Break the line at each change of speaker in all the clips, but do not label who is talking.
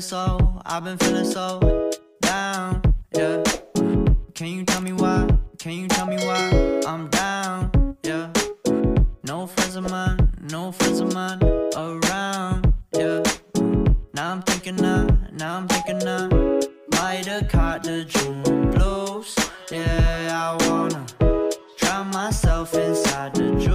so, I've been feeling so down, yeah. Can you tell me why? Can you tell me why I'm down, yeah? No friends of mine, no friends of mine around, yeah. Now I'm thinking I, now I'm thinking I might have caught the June blues, yeah. I wanna drown myself inside the juice,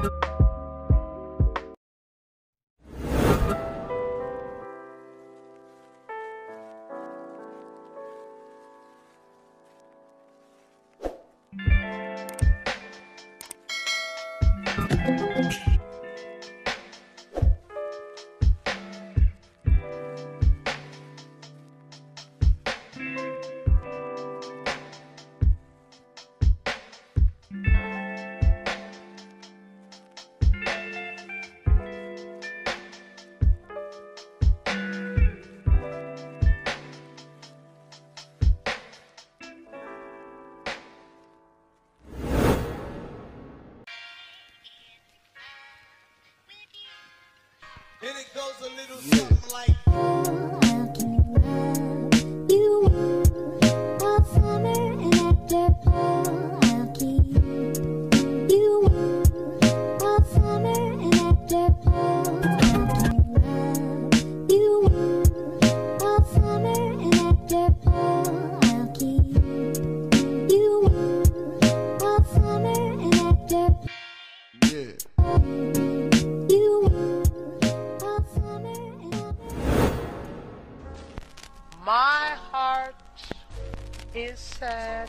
And it goes a little something like.
My heart is sad.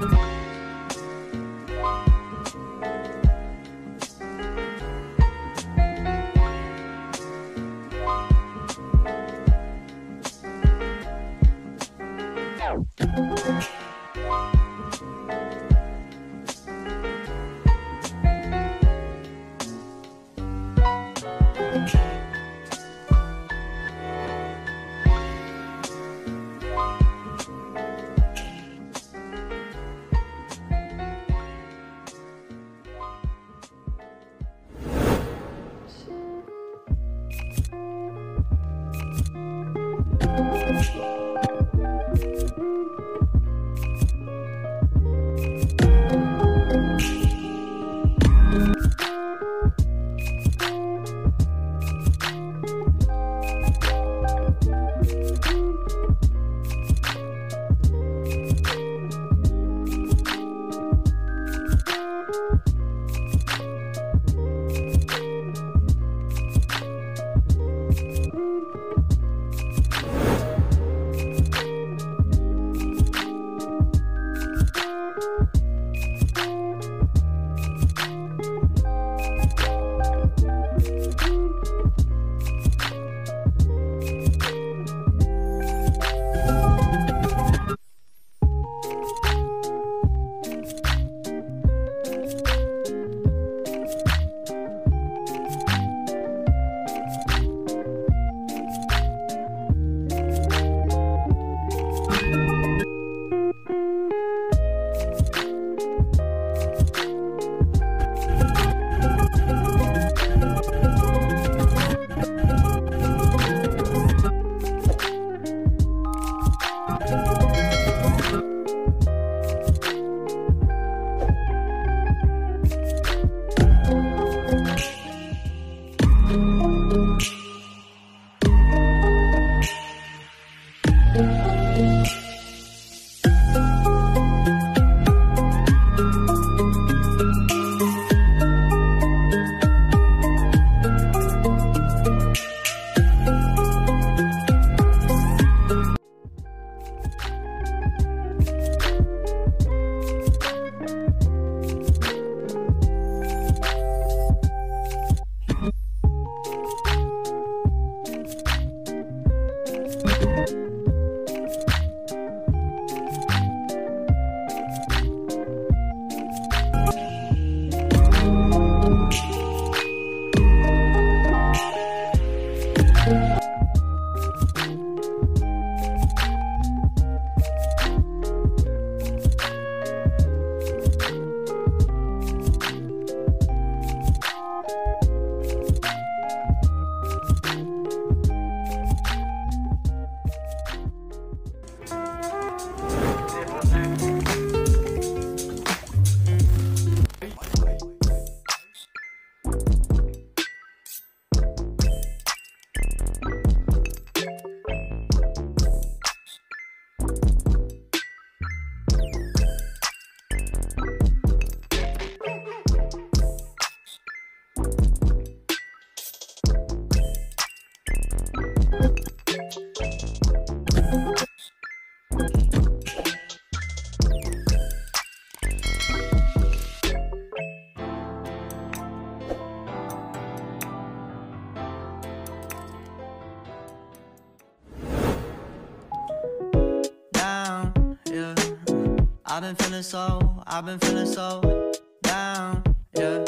Down, been feeling so, I've been feeling so down, yeah.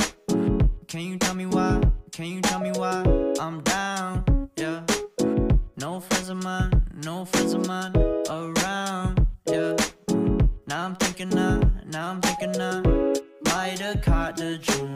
Can you tell me why? Can you tell me why I'm down, yeah? No friends of mine, no friends of mine around, yeah. Now I'm thinking I, now I'm thinking I might have caught the yeah.